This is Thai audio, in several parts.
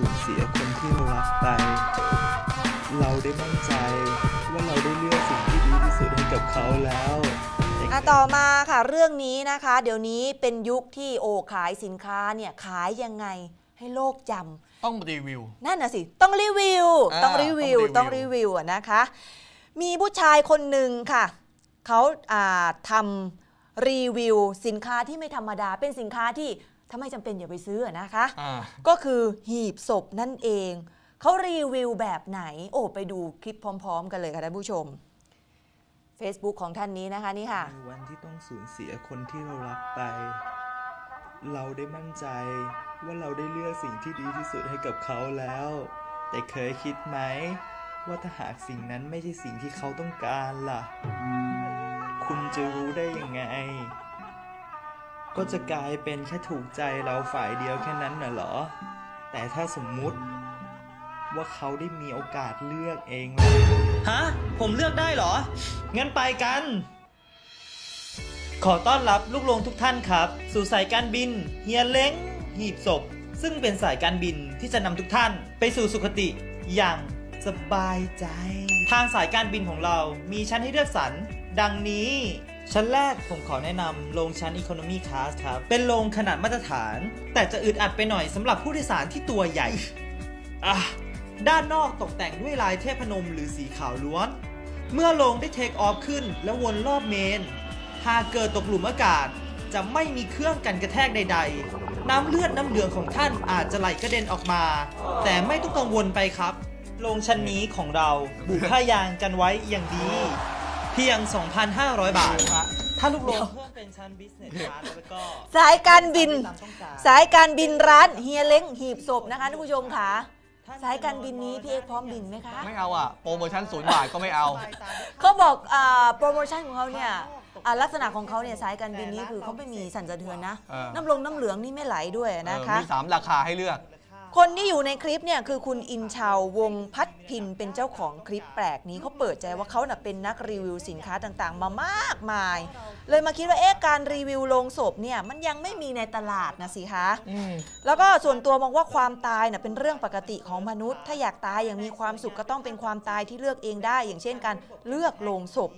สูญเสียคนที่เรารักไป เราได้มั่นใจว่าเราได้เลือกสิ่งที่ดีที่สุดให้กับเขาแล้วแต่อะต่อมาค่ะเรื่องนี้นะคะ เดี๋ยวนี้เป็นยุคที่โอ้ขายสินค้าเนี่ยขายยังไงให้โลกจำต้องรีวิว นั่นน่ะสิ ต้องรีวิวอ่าต้องรีวิว ต้ต้อองงรีรีวิวิววอะนะคะ มีผู้ชายคนหนึ่งค่ะ เขาอ่าทำรีวิวสินค้าที่ไม่ธรรมดา เป็นสินค้าที่ ถ้าไม่จำเป็นอย่าไปซื้ออะนะคะอ่าก็คือหีบศพนั่นเอง เขารีวิวแบบไหน โอ้ไปดูคลิปพร้อม ๆ กันเลยค่ะท่านผู้ชม Facebook ของท่านนี้นะคะนี่ค่ะในวันที่ต้องสูญเสียคนที่เรารักไป เราได้มั่นใจว่าเราได้เลือกสิ่งที่ดีที่สุดให้กับเขาแล้ว แต่เคยคิดไหม ว่าถ้าหากสิ่งนั้นไม่ใช่สิ่งที่เขาต้องการล่ะ คุณจะรู้ได้ยังไง ก็จะกลายเป็นแค่ถูกใจเราฝ่ายเดียวแค่นั้นน่ะเหรอ แต่ถ้าสมมุติว่าเขาได้มีโอกาสเลือกเองล่ะฮะ ผมเลือกได้เหรอ งั้นไปกัน ขอต้อนรับลูกลงทุกท่านครับ สู่สายการบิน เฮียเล้ง หีบศพ ซึ่งเป็นสายการบินที่จะนำทุกท่าน ไปสู่สุคติอย่างสบายใจ ทางสายการบินของเรามีชั้นให้เลือกสรรดังนี้ ชั้นแรกผมขอแนะนำโรงชั้น Economy Class ครับ เป็นโรงขนาดมาตรฐาน แต่จะอึดอัดไปหน่อยสำหรับผู้โดยสารที่ตัวใหญ่อะด้านนอกตกแต่งด้วยลายเทพนมหรือสีขาวล้วน เมื่อลงได้เทคออฟขึ้นแล้ววนรอบเมน หากเกิดตกหลุมอากาศ จะไม่มีเครื่องกันกระแทกใด ๆ น้ำเลือดน้ำเหลืองของท่านอาจจะไหลกระเด็นออกมา แต่ไม่ต้องกังวลไปครับ โรงชั้นนี้ของเราบุผ้ายางกันไว้อย่างดี พียง 2,500 บาทฮะถ้าลูกลงเพิ่มเป็นชั้น business class แล้วก็สายการบินตามต้องการสายการบินร้านเฮียเล้งหีบศพนะคะท่านผู้ชมค่ะสายการบินนี้พี่เอกพร้อมบินไหมคะ ไม่เอาอะ โปรโมชั่นศูนย์บาทก็ไม่เอา เขาบอกอาโปรโมชั่นของเขาเนี่ยอ่าลักษณะของเขาเนี่ยสายการบินนี้คือเขาไม่มีสั่นสะเทือนนะเออน้ำลงน้ำเหลืองนี่ไม่ไหลด้วยนะคะเออมีสามราคาให้เลือก คนที่อยู่ในคลิปเนี่ยคือคุณอินชาววงศ์พัดพินเป็นเจ้าของคลิปแปลกนี้เขาเปิดใจว่าเขาน่ะเป็นนักรีวิวสินค้าต่างๆ มามากมาย เลยมาคิดว่าเอ๊ะการรีวิวโลงศพเนี่ยมันยังไม่มีในตลาดนะสิคะอืมแล้วก็ส่วนตัวมองว่าความตายน่ะเป็นเรื่องปกติของมนุษย์ ถ้าอยากตายอย่างมีความสุขก็ต้องเป็นความตายที่เลือกเองได้ อย่างเช่นการเลือกโลงศพ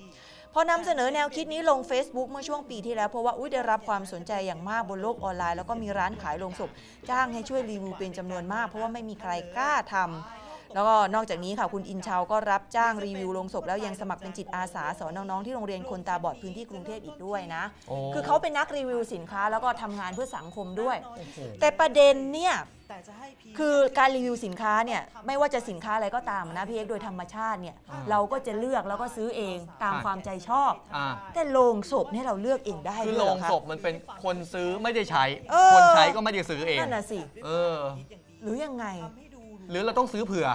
พอนำเสนอแนวคิดนี้ลง Facebook เมื่อช่วงปีที่แล้ว เพราะว่าอุ้ยได้รับความสนใจอย่างมากบนโลกออนไลน์ แล้วก็มีร้านขายโลงศพจ้างให้ช่วยรีวิวเป็นจำนวนมาก เพราะว่าไม่มีใครกล้าทำ แล้วก็นอกจากนี้ค่ะคุณอินชาวก็รับจ้างรีวิวโลงศพแล้วยังสมัครเป็นจิตอาสาสอนน้องๆที่โรงเรียนคนตาบอดพื้นที่กรุงเทพอีกด้วยนะโอ้คือเขาเป็นนักรีวิวสินค้าแล้วก็ทำงานเพื่อสังคมด้วย แต่ประเด็นเนี่ยคือการรีวิวสินค้าเนี่ยไม่ว่าจะสินค้าอะไรก็ตามนะพี่เอกโดยธรรมชาติเนี่ยอ่าเราก็จะเลือกแล้วก็ซื้อเองตามอ่าความใจชอบอ่าแต่โลงศพเนี่ยเราเลือกเองได้คือด้วยโรเหรงอคะศพมันเป็นคนซื้อไม่ได้ใช้เออคนใช้ก็ไม่ได้ซื้อเองนั่นน่ะสิเออหรือยังไง หรือเราต้องซื้อเผื่อ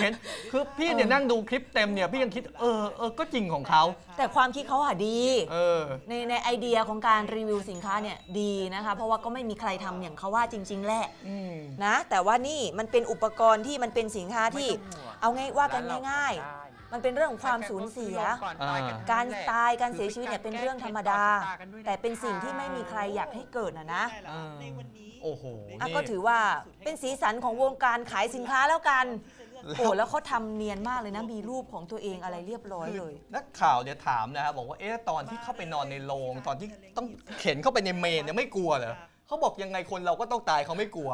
เห็นคือพี่เนี่ยเออนั่งดูคลิปเต็มเนี่ยพี่ยังคิดเออเออก็จริงของเขาแต่ความคิดเขาอะดี เออ ในในไอเดียของการรีวิวสินค้าเนี่ยดีนะคะ เพราะว่าก็ไม่มีใครทำอย่างเขาว่าจริง ๆ แหละอืม นะ แต่ว่านี่มันเป็นอุปกรณ์ที่มันเป็นสินค้าที่ เอาไงว่ากันง่าย ๆ มันเป็นเรื่องของความสูญเสีย การตายการเสียชีวิตเนี่ยเป็นเรื่องธรรมดา แต่เป็นสิ่งที่ไม่มีใครอยากให้เกิดนะนะเออโอ้โหอะนี่ก็ถือว่าเป็นสีสันของวงการขายสินค้าแล้วกันโอ้แล้วเขาทำเนียนมากเลยนะ มีรูปของตัวเองอะไรเรียบร้อยเลย นักข่าวเนี่ยถามนะครับบอกว่าเอ๊ะตอนที่เข้าไปนอนในโรงตอนที่ต้องเข็นเข้าไปในเมนเนี่ยไม่กลัวเหรอเขาบอกยังไงคนเราก็ต้องตายเขาไม่กลัว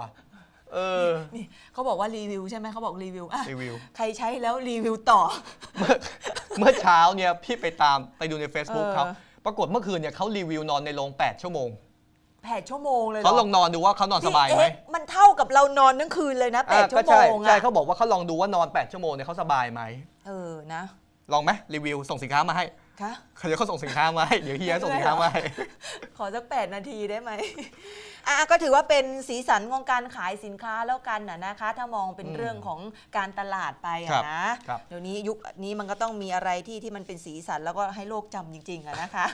เออ นี่เขาบอกว่ารีวิวใช่ไหมเขาบอกรีวิวอะรีวิว ใครใช้แล้วรีวิวต่อ เมื่อเมื่อเช้าเนี่ยพี่ไปตามไปดูใน Facebook เออเขาปรากฏเมื่อคืนเนี่ยเขารีวิวนอนในโรง 8 ชั่วโมงแปดชั่วโมงเลยหรเขาลองนอนดูว่าเขานอนสบายไหมพี่เอ๊ะมันเท่ากับเรานอนทั้งคืนเลยนะแปดอะชั่วโมใช่งใช่อะเขาบอกว่าเขาลองดูว่านอน 8 ชั่วโมงเนี่ยเขาสบายไหมเออนะ ลองไหมรีวิวส่งสินค้ามาให้ คะเดี๋ยวเขาส่งสินค้ามาให้เดี๋ยวเฮียส่งสินค้ามาให้ขอสักแปดนาทีได้ไหมอะก็ถือว่าเป็นสีสันของการขายสินค้าแล้วกันนะนะคะ ถ้ามองเป็นอืมเรื่องของการตลาดไปครัอะบนะครับเดี๋ยวนี้ยุคนี้มันก็ต้องมีอะไรที่ที่มันเป็นสีสันแล้วก็ให้โลกจำจริงๆอะนะคะ